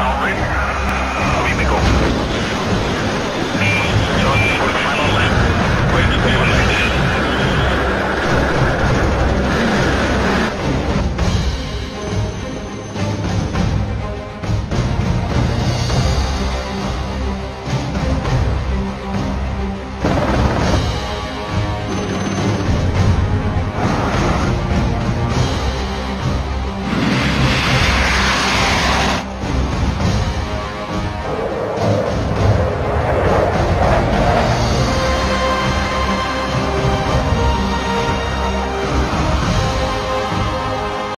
Alright.